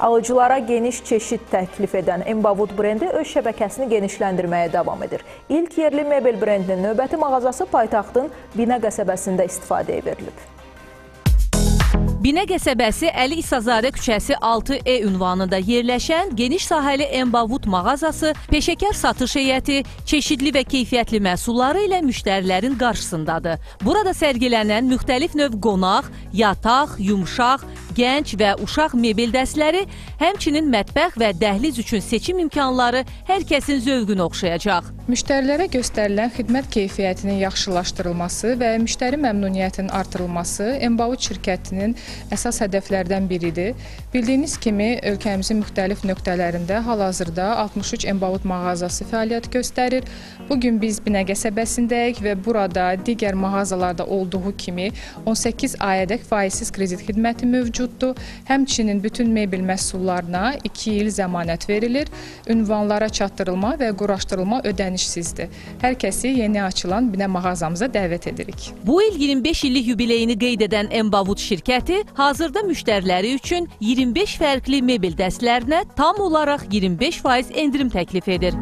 Alıcılara geniş çeşid təklif edən Embavut brendi öz şəbəkəsini genişləndirməyə davam edir. İlk yerli mebel brendinin növbəti mağazası paytaxtın Binə qəsəbəsində istifadəyə verilib. Binə qəsəbəsi Əli İsazadə küçəsi 6E ünvanında yerləşən geniş sahəli Embavut mağazası peşəkar satış heyəti, çeşidli və keyfiyyətli məhsulları ilə müştərilərin qarşısındadır. Burada sərgilənən müxtəlif növ qonaq, yataq, yumşaq, gənc və uşaq mebel dəstləri, həmçinin mətbəx və dəhliz üçün seçim imkanları hər kəsin zövqünü oxşayacaq. Müştərilərə göstərilən xidmət keyfiyyətinin yaxşılaşdırılması və müştəri məmnuniyyətinin artırılması Embavut şirkətinin əsas hədəflərdən biridir. Bildiyiniz kimi, ölkəmizin müxtəlif nöqtələrində hal-hazırda 63 Embavut mağazası fəaliyyət göstərir. Bu gün biz Binə qəsəbəsindəyik və burada digər mağazalarda olduğu kimi 18 ayədək faizsiz kredit xidməti mövcuddur. Həmçinin bütün mebel məhsullarına 2 il zəmanət verilir. Ünvanlara çatdırılma və quraşdırılma ödənişsizdir. Hər kəsi yeni açılan Binə mağazamıza dəvət edirik. Bu il 25 illik yubileyini qeyd edən Embavut şirkəti hazırda müştəriləri üçün 25 fərqli mebel dəstlərinə tam olaraq 25% endirim təklif edir.